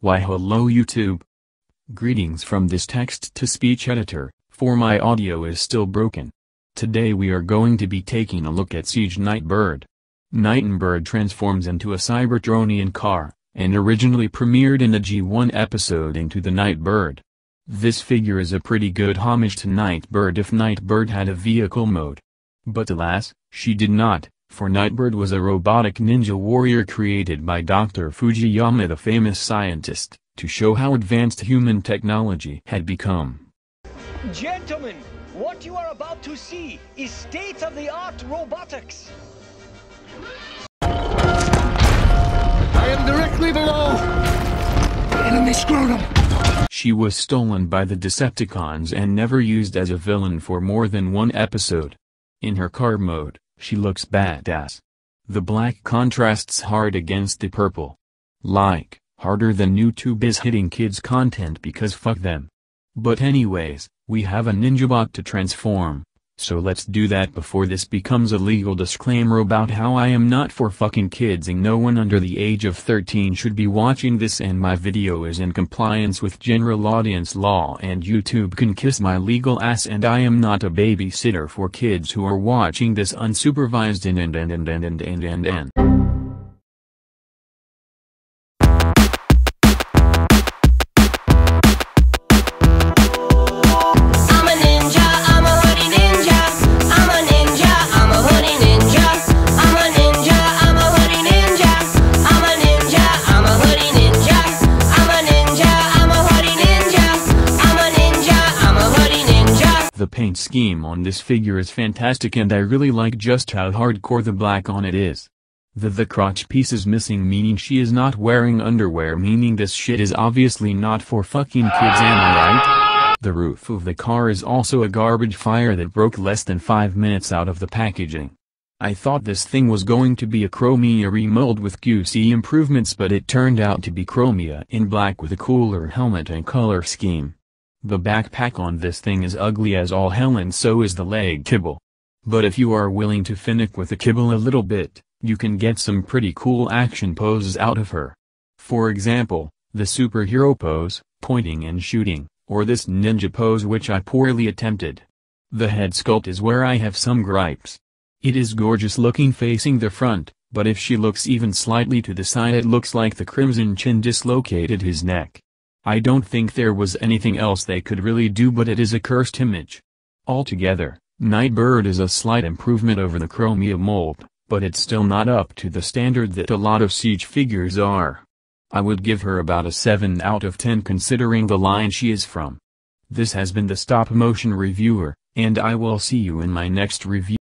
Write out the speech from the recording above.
Why hello YouTube. Greetings from this text-to-speech editor, for my audio is still broken. Today we are going to be taking a look at Siege Nightbird. Nightbird transforms into a Cybertronian car, and originally premiered in a G1 episode Enter the Nightbird. This figure is a pretty good homage to Nightbird if Nightbird had a vehicle mode. But alas, she did not, for Nightbird was a robotic ninja warrior created by Dr. Fujiyama the famous scientist, to show how advanced human technology had become. Gentlemen, what you are about to see is state-of-the-art robotics. I am directly below the enemy scrotum. She was stolen by the Decepticons and never used as a villain for more than one episode. In her car mode, she looks badass. The black contrasts hard against the purple. Like, harder than YouTube is hitting kids content because fuck them. But anyways, we have a ninja bot to transform, so let's do that before this becomes a legal disclaimer about how I am not for fucking kids and no one under the age of 13 should be watching this and my video is in compliance with general audience law and YouTube can kiss my legal ass and I am not a babysitter for kids who are watching this unsupervised and and and and and and and and and. Paint scheme on this figure is fantastic and I really like just how hardcore the black on it is. The the crotch piece is missing meaning she is not wearing underwear meaning this shit is obviously not for fucking kids am I right? The roof of the car is also a garbage fire that broke less than 5 minutes out of the packaging. I thought this thing was going to be a Chromia remold with QC improvements but it turned out to be Chromia in black with a cooler helmet and color scheme. The backpack on this thing is ugly as all hell and so is the leg kibble. But if you are willing to finick with the kibble a little bit, you can get some pretty cool action poses out of her. For example, the superhero pose, pointing and shooting, or this ninja pose which I poorly attempted. The head sculpt is where I have some gripes. It is gorgeous looking facing the front, but if she looks even slightly to the side it looks like the Crimson Chin dislocated his neck. I don't think there was anything else they could really do but it is a cursed image. Altogether, Nightbird is a slight improvement over the Chromia mold, but it's still not up to the standard that a lot of Siege figures are. I would give her about a 7 out of 10 considering the line she is from. This has been the Stop Motion Reviewer, and I will see you in my next review.